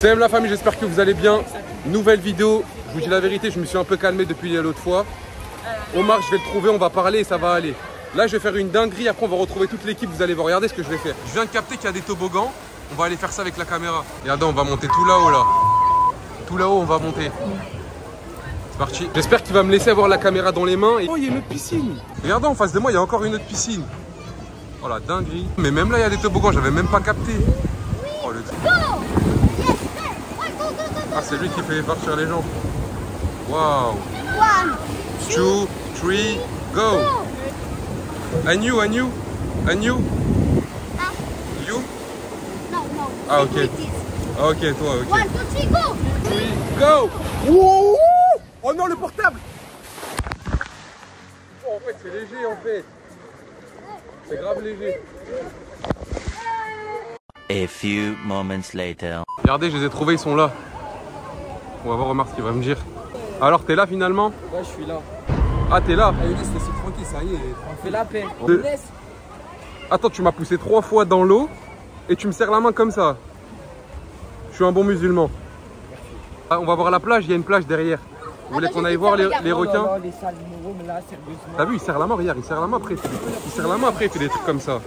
Salam la famille, j'espère que vous allez bien. Nouvelle vidéo, je vous dis la vérité, je me suis un peu calmé depuis l'autre fois. Omar, je vais le trouver, on va parler et ça va aller. Là, je vais faire une dinguerie, après on va retrouver toute l'équipe, vous allez voir, regardez ce que je vais faire. Je viens de capter qu'il y a des toboggans, on va aller faire ça avec la caméra. Regardez, on va monter tout là-haut là. Tout là-haut, on va monter. C'est parti. J'espère qu'il va me laisser avoir la caméra dans les mains. Et... Oh, il y a une autre piscine. Regardez, en face de moi, il y a encore une autre piscine. Oh la dinguerie. Mais même là, il y a des toboggans, j'avais même pas capté. Oh le Ah, c'est lui qui fait partir les gens. Waouh. One, Two, three, go. And you, and you, and you. Ah. You? no, no. Ah, ok. Ah, ok, toi, ok. One, two, three, go. Three, go. Wow. Oh non, le portable. Oh, en fait, c'est léger, en fait. C'est grave léger. A few moments later. Regardez, je les ai trouvés, ils sont là. On va voir Omar ce qu'il va me dire. Alors, t'es là finalement Ouais, je suis là. Ah, t'es là Ah, Younes, laissez tranquille, ça y est. On fait la paix. Attends, tu m'as poussé trois fois dans l'eau et tu me serres la main comme ça. Je suis un bon musulman. Ah, on va voir la plage, il y a une plage derrière. Vous voulez qu'on aille voir les, requins. T'as vu, il serre la main, regarde, il serre la main après, il serre la main après, il fait des trucs comme ça.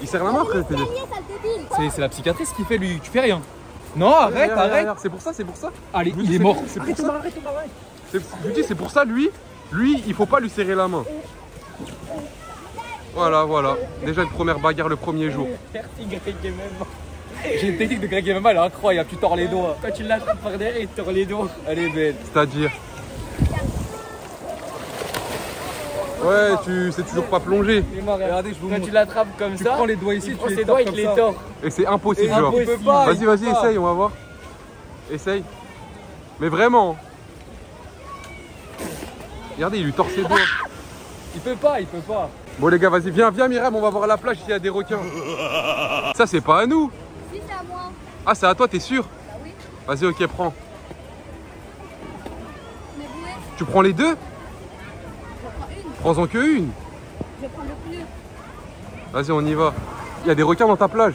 Il serre la main après, il fait des c'est la psychiatrice qui fait lui, tu fais rien. Non, arrête, arrête. C'est pour ça, c'est pour ça. Allez, vous il dis, est mort. C'est pour ça. C'est- Je vous dis, c'est pour ça, lui, lui, il faut pas lui serrer la main. Voilà, voilà. Déjà une première bagarre le premier jour. Merci, Greg et même. J'ai une technique de Greg MMA, elle est incroyable, tu tords les doigts. Quand tu l'attrapes par derrière, il te tord les doigts. Elle est belle. C'est-à-dire Ouais, tu sais toujours pas plonger. Il mort. Regardez, je vous Quand montre. tu l'attrapes comme Tu ça, prends les doigts ici, il tu les doigts, il les tord. Et c'est impossible, genre. Impossible. Il peut pas, Vas-y, il vas-y, essaye, on va voir. Essaye. Mais vraiment. Regardez, il lui tord ses doigts. Il peut pas, il peut pas. Bon les gars, vas-y, viens, viens Miram, on va voir la plage s'il y a des requins. Ça c'est pas à nous. Si, c'est à moi. Ah c'est à toi, t'es sûr? Bah oui. Vas-y, ok, prends. Mais où est Tu prends les deux? Prends-en que une. Je le plus. Vas-y, on y va. Il y a des requins dans ta plage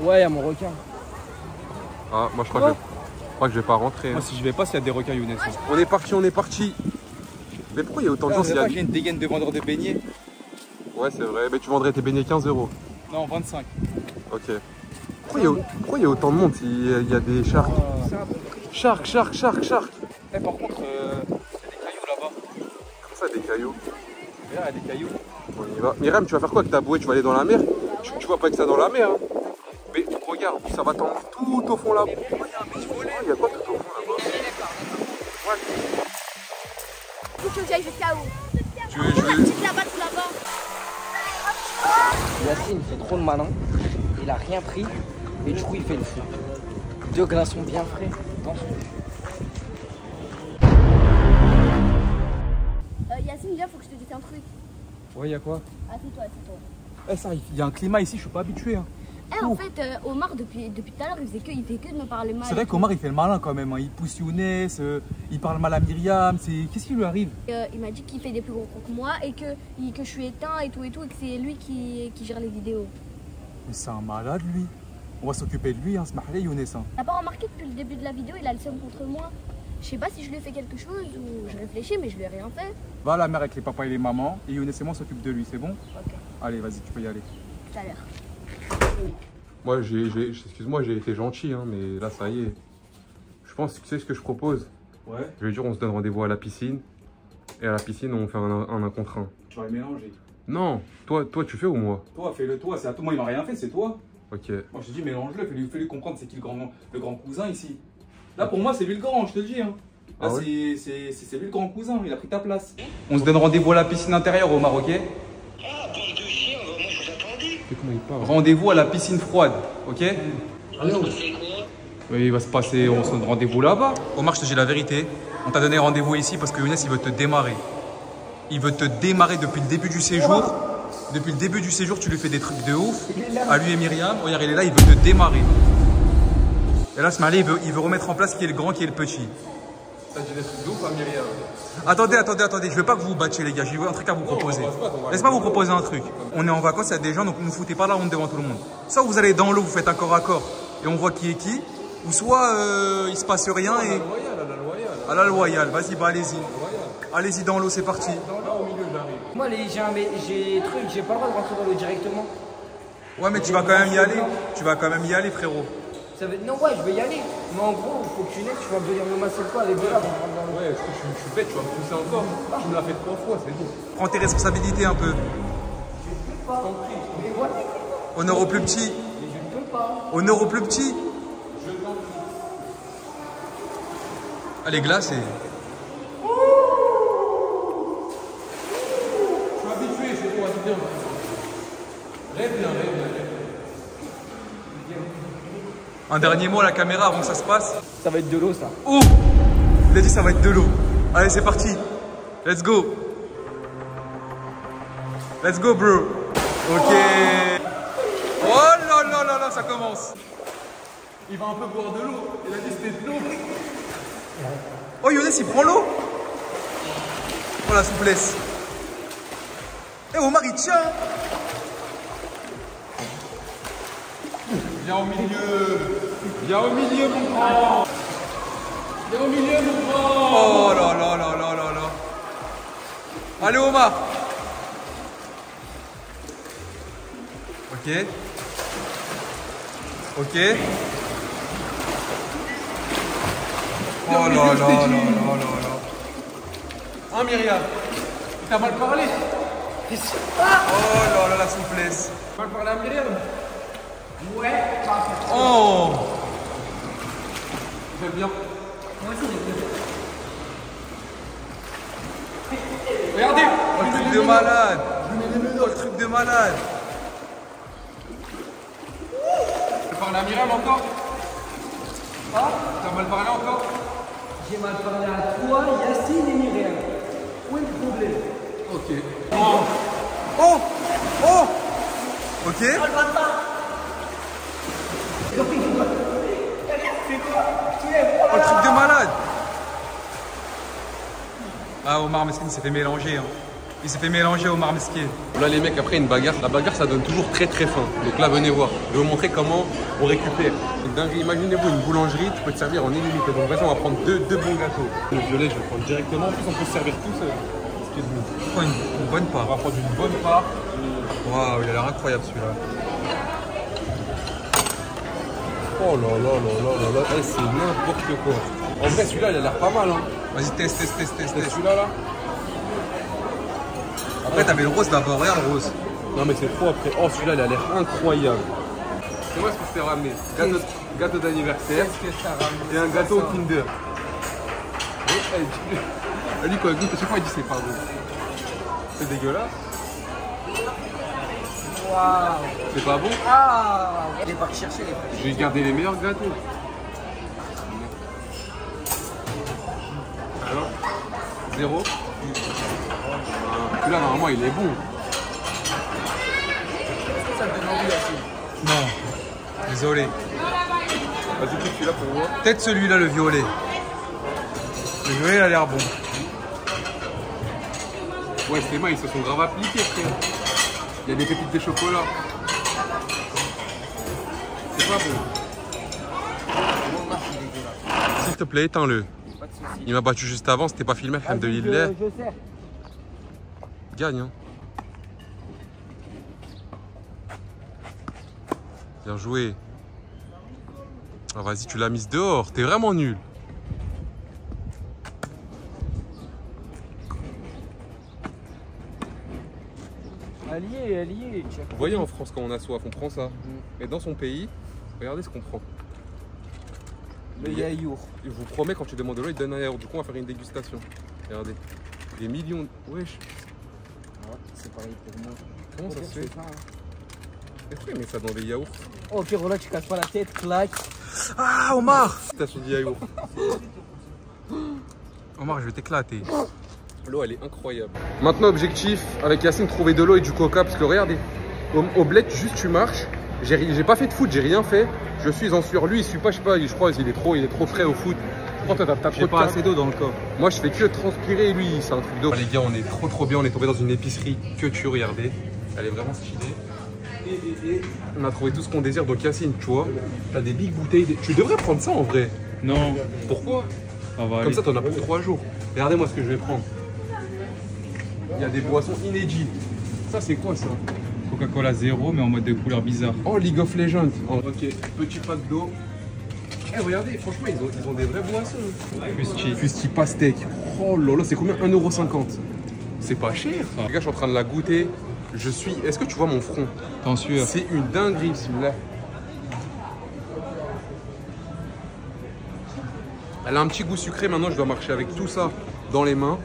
Ouais, il y a mon requin. Ah, moi je crois, que, je... je crois que je vais pas rentrer. hein. Moi, si je vais pas, s'il y a des requins, Younes. On est parti, on est parti. Mais pourquoi il y a autant de gens s'il y a... j'ai une dégaine de vendeur de beignets. Ouais, c'est vrai. Mais tu vendrais tes beignets 15 euros. Non, 25. Ok. Pourquoi il y a, autant de monde s'il y a- il y a des sharks? Shark, shark, shark, shark. Eh, par contre, ça, des cailloux. Et là, il y a des cailloux. On y va. Myriam, tu vas faire quoi avec ta bouée? Tu vas aller dans la mer? Tu, tu vois pas que ça dans la mer. Hein Mais regarde, ça va t'emmener tout au fond là-bas. Ah, Il y a quoi tout au fond là-bas? Faut que j'aille jusqu'à où? Tu veux, je La veux- petite là-bas, tout là-bas. Yacine il fait trop le malin. Il a rien pris. Et du coup, il fait le fou. Deux glaçons bien frais. Attention. Euh, Yacine, viens, faut que je te dise un truc. Ouais, il y a quoi Assieds-toi, assieds-toi. Eh, ça, il y a un climat ici, je suis pas habitué. hein. Eh, en fait, euh, Omar, depuis, depuis tout à l'heure, il faisait que, il fait que de me parler mal. C'est vrai qu'Omar, il fait le malin quand même. hein. Il pousse Younes, euh, il parle mal à Myriam. C'est... Qu'est-ce qui lui arrive Euh, il m'a dit qu'il fait des plus gros coups que moi et que, il- que je suis éteint et tout et tout et que c'est lui qui, qui gère les vidéos. Mais c'est un malade, lui. On va s'occuper de lui, hein, ce Younes. hein. T'as pas remarqué depuis le début de la vidéo, il a le seum contre moi? Je sais pas si je lui ai fait quelque chose ou je réfléchis, mais je lui ai rien fait. Va à la mer avec les papas et les mamans. Et Younes et moi, on s'occupe de lui, c'est bon Ok, Allez, vas-y, tu peux y aller. tout à l'heure. Moi, j'ai, j'ai- excuse-moi, j'ai été gentil, hein, mais là, ça y est. Je pense que tu sais ce que je propose. Ouais, Je vais dire, on se donne rendez-vous à la piscine. Et à la piscine, on fait un, un, un contre un. tu vas les mélanger. Non, toi, toi, tu fais ou moi Toi, fais-le toi. C'est à toi. Moi, il m'a rien fait, c'est toi. Ok. Moi, je te dis, mélange-le. Fais-lui fais-lui comprendre c'est qui le grand, le grand cousin ici. Là, pour moi, c'est lui le grand, je te le dis. Hein. Là, Ah ouais c'est- c'est c'est- c'est lui le grand cousin. Il a pris ta place. On se donne rendez-vous à la piscine intérieure au Maroc. ok Ah, bande de chiens, moi je vous attendais. Et comment il parle Rendez-vous à la piscine froide, ok C'est quoi Oui, il va se passer, on se donne rendez-vous là-bas. Omar, je te dis la vérité. On t'a donné rendez-vous ici parce que Younes, il veut te démarrer. Il veut te démarrer depuis le début du séjour. Depuis le début du séjour, tu lui fais des trucs de ouf. À lui et Myriam, regarde, il est là, il veut te démarrer. Et là, Smiley, il veut, il veut remettre en place qui est le grand, qui est le petit. Ça dit des trucs de ouf, hein, Myriam. Attendez, attendez, attendez, je veux pas que vous vous battiez, les gars. J'ai un truc à vous proposer. Laisse-moi vous proposer un truc. On est en vacances, il y a des gens, donc ne nous foutez pas la honte devant tout le monde. Soit vous allez dans l'eau, vous faites un corps à corps et on voit qui est qui. ou soit euh, il se passe rien et. À la loyale. À la loyale, vas-y, bah allez-y. Allez-y dans l'eau, c'est parti. Là au milieu, j'arrive. Moi, les- j'ai un mais j'ai truc, j'ai pas le droit de rentrer dans l'eau directement. Ouais, mais tu vas quand même y aller. Tu vas quand même y aller, frérot. Ça veut... Non, ouais, je vais y aller. Mais en gros, il faut que tu naisses, tu vas venir me masser quoi, les deux là, on rentre dans l'eau. Ouais, est-ce que je, suis- je suis bête, tu vas me pousser encore. Tu me l'as fait trois fois, c'est bon. Prends tes responsabilités un peu. Mais voilà, Honneur au plus petit. mais je ne peux pas. Honneur au plus petit. Allez, glace et. Je suis habitué, c'est bon, vas-y, viens. Rêve bien, rêve bien. Un dernier mot à la caméra avant que ça se passe. Ça va être de l'eau, ça. Oh Il a dit ça va être de l'eau. Allez, c'est parti. Let's go. Let's go, bro. Ok. Oh là là là là, ça commence. Il va un peu boire de l'eau. Il a dit c'était de l'eau. Oh, Younes, il prend l'eau. Oh, la souplesse. Eh, Omar, il tient. Viens au milieu. Viens au milieu, mon grand. Viens au milieu, mon grand. Oh là là là là là là. Allez, Omar. Ok. Ok. Oh là là là là là là. Hein, Myriam? T'as mal parlé Oh là là, la souplesse. Mal parlé à Myriam Oh. J'aime bien. Regardez. Oh, le truc de malade. Oh, le truc de malade. T'as parlé à Myriam encore? T'as mal parlé encore? J'ai mal parlé à toi, Yacine et Myriam. Où est le problème? Ok. Oh. Oh. Ok. Oh, le truc de malade Ah, Omar Meskin s'est fait mélanger. hein. Il s'est fait mélanger, Omar Meskin. Là, les mecs, après une bagarre, la bagarre, ça donne toujours très très faim. Donc là, venez voir. Je vais vous montrer comment on récupère. Imaginez-vous une boulangerie, tu peux te servir en illimité. Donc, vas-y, on va prendre deux, deux bons gâteaux. Le violet, je vais prendre directement. En plus, on peut se servir tout seul. Excuse-moi. Une, une bonne On part. va prendre une bonne part. Waouh, il a l'air incroyable celui-là. Oh là là là là là là. Eh, c'est n'importe quoi. En vrai, celui-là, il a l'air pas mal. Hein. Vas-y, teste, teste, teste, teste. Celui-là, là Après, t'avais le rose d'abord. Regarde le rose. Non, mais c'est trop après. Oh, celui-là, il a l'air incroyable. C'est moi ce que je t'ai ramené. Gâteau, gâteau d'anniversaire et un gâteau au Kinder. Elle dit quoi il goûte, à chaque fois il dit c'est pas bon. C'est dégueulasse. Waouh C'est pas bon. Ah Il est parti chercher les frères. Je vais garder les meilleurs gâteaux. Alors Zéro Ah, Celui-là, normalement, il est bon. Ça te donne envie, Yacine. Non. Désolé. Vas-y, clique celui-là pour moi. Peut-être celui-là, le violet. Le violet, il a l'air bon. Ouais, ces mains, ils se sont grave appliqués, frère. Il y a des pépites de chocolat. C'est pas bon. S'il te plaît, éteins-le. Pas de soucis. Il m'a battu juste avant, c'était pas filmé, alhamdoulilah. je, je sers. Gagne, hein. Bien joué. Ah, vas-y, tu l'as mise dehors. T'es vraiment nul. Vous voyez en France quand on a soif, on prend ça. Mais dans son pays, regardez ce qu'on prend. Le Il y a- yaourt. Je vous promets, quand tu demandes de l'eau, il te donne un yaourt. Du coup, on va faire une dégustation. Regardez. Des millions. de- Wesh. Ouais, c'est pareil pour moi. Comment ça Ok, se fait ça, hein. Mais pourquoi il met ça dans les yaourts Oh, Pierrot, là, tu casses pas la tête, claque. Ah, Omar Station de yaourt. Omar, je vais t'éclater. L'eau, elle est incroyable. Maintenant, objectif avec Yacine, trouver de l'eau et du coca. Parce que regardez, au, au bled, juste tu marches. J'ai pas fait de foot, j'ai rien fait. Je suis en sueur. Lui, il suit pas, je sais pas, je crois qu'il est trop, il est trop frais au foot. Trop J'ai de pas assez d'eau dans le corps. Moi, je fais que transpirer et lui, c'est un truc d'eau. les gars, on est trop trop bien. On est tombé dans une épicerie que tu regardez. Elle est vraiment stylée. On a trouvé tout ce qu'on désire, donc Yacine, tu vois, t'as des big bouteilles. de- Tu devrais prendre ça en vrai. Non, Pourquoi Comme aller. ça, t'en as pour 3 jours. Regardez-moi ce que je vais prendre. Il y a des boissons inédites. Ça, c'est quoi ça Coca-Cola zéro, mais en mode de couleur bizarre. Oh, League of Legends. Oh, ok, petit pack d'eau. Eh, regardez, franchement, ils ont, ils ont des vraies boissons. Fusti. Fusti pastèque. Oh là là, c'est combien? 1,50€ C'est pas cher. Ah. Les gars, je suis en train de la goûter. Je suis. Est-ce que tu vois mon front? T'en sueur. C'est une dinguerie, celui-là. Elle a un petit goût sucré. Maintenant, je dois marcher avec tout ça dans les mains.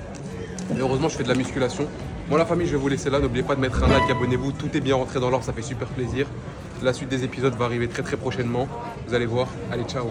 Et heureusement, je fais de la musculation. Bon, la famille, je vais vous laisser là. N'oubliez pas de mettre un like, abonnez-vous. Tout est bien rentré dans l'ordre, ça fait super plaisir. La suite des épisodes va arriver très très prochainement. Vous allez voir. Allez, ciao.